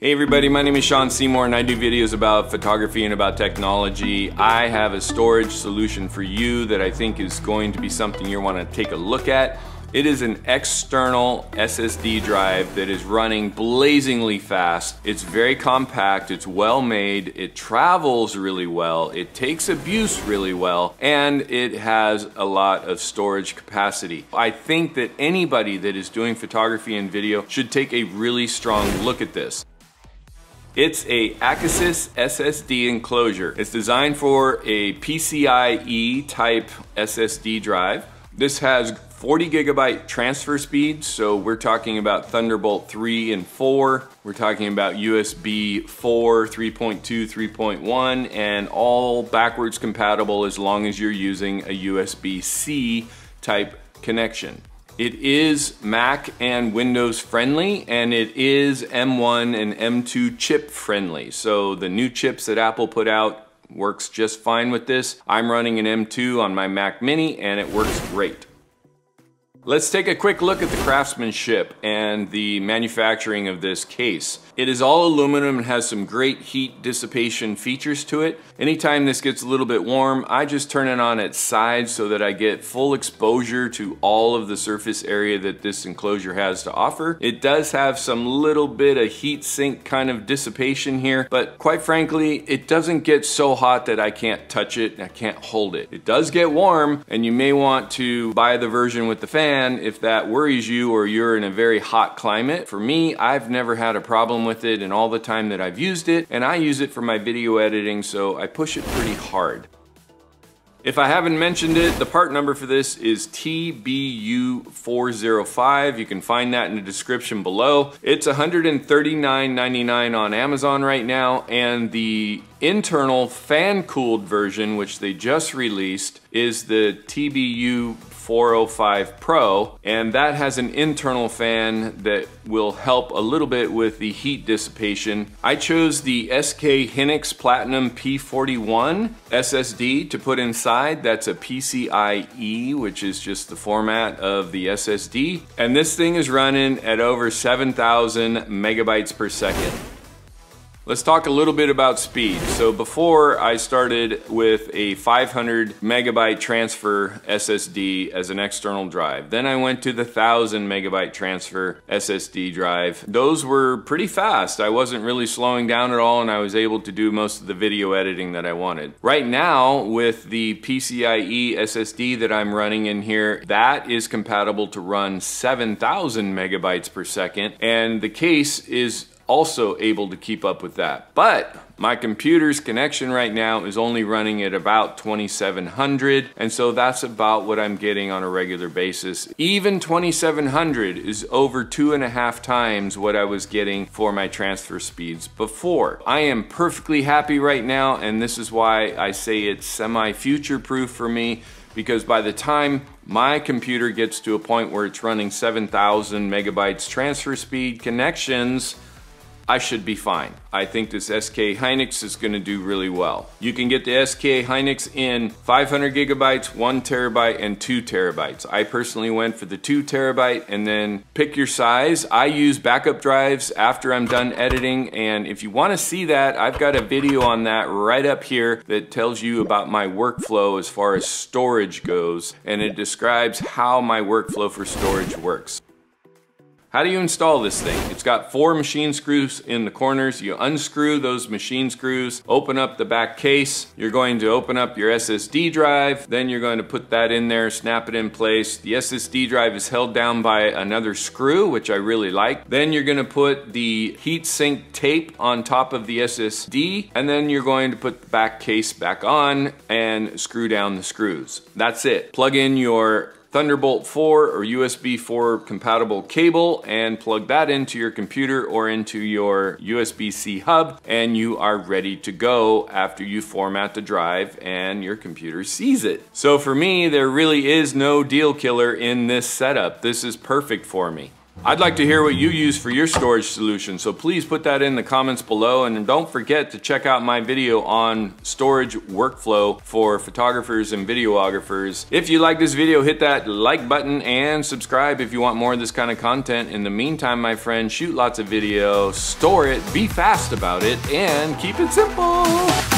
Hey everybody, my name is Sean Seymour and I do videos about photography and about technology. I have a storage solution for you that I think is going to be something you want to take a look at. It is an external SSD drive that is running blazingly fast. It's very compact, it's well made, it travels really well, it takes abuse really well, and it has a lot of storage capacity. I think that anybody that is doing photography and video should take a really strong look at this. It's a Acasis SSD enclosure. It's designed for a PCIe type SSD drive. This has 40 gigabyte transfer speed, so we're talking about Thunderbolt 3 and 4. We're talking about USB 4, 3.2, 3.1, and all backwards compatible as long as you're using a USB-C type connection. It is Mac and Windows friendly, and it is M1 and M2 chip friendly. So the new chips that Apple put out works just fine with this. I'm running an M2 on my Mac Mini, and it works great. Let's take a quick look at the craftsmanship and the manufacturing of this case. It is all aluminum and has some great heat dissipation features to it. Anytime this gets a little bit warm, I just turn it on its side so that I get full exposure to all of the surface area that this enclosure has to offer. It does have some little bit of heat sink kind of dissipation here, but quite frankly, it doesn't get so hot that I can't touch it, and I can't hold it. It does get warm, and you may want to buy the version with the fan if that worries you or you're in a very hot climate. For me, I've never had a problem with it in all the time that I've used it, and I use it for my video editing, so I push it pretty hard. If I haven't mentioned it, the part number for this is TBU405. You can find that in the description below. It's $139.99 on Amazon right now, and the internal fan-cooled version, which they just released, is the TBU 405 Pro, and that has an internal fan that will help a little bit with the heat dissipation. I chose the SK Hynix Platinum P41 SSD to put inside. That's a PCIe, which is just the format of the SSD. And this thing is running at over 7,000 megabytes per second. Let's talk a little bit about speed. So before I started with a 500 megabyte transfer SSD as an external drive. Then I went to the 1000 megabyte transfer SSD drive. Those were pretty fast. I wasn't really slowing down at all and I was able to do most of the video editing that I wanted. Right now with the PCIe SSD that I'm running in here, that is compatible to run 7000 megabytes per second and the case is also able to keep up with that. But my computer's connection right now is only running at about 2700 and so that's about what I'm getting on a regular basis. Even 2700 is over two and a half times what I was getting for my transfer speeds before. I am perfectly happy right now and this is why I say it's semi-future proof for me because by the time my computer gets to a point where it's running 7,000 megabytes transfer speed connections, I should be fine. I think this SK Hynix is gonna do really well. You can get the SK Hynix in 500 gigabytes, one terabyte, and two terabytes. I personally went for the two terabyte and then pick your size. I use backup drives after I'm done editing and if you wanna see that, I've got a video on that right up here that tells you about my workflow as far as storage goes and it describes how my workflow for storage works. How do you install this thing? It's got four machine screws in the corners. You unscrew those machine screws, open up the back case. You're going to open up your SSD drive. Then you're going to put that in there, snap it in place. The SSD drive is held down by another screw, which I really like. Then you're gonna put the heatsink tape on top of the SSD, and then you're going to put the back case back on and screw down the screws. That's it. Plug in your Thunderbolt 4 or USB 4 compatible cable and plug that into your computer or into your USB-C hub and you are ready to go after you format the drive and your computer sees it. So for me, there really is no deal killer in this setup. This is perfect for me. I'd like to hear what you use for your storage solution, so please put that in the comments below and don't forget to check out my video on storage workflow for photographers and videographers. If you like this video, hit that like button and subscribe if you want more of this kind of content. In the meantime, my friend, shoot lots of video, store it, be fast about it, and keep it simple.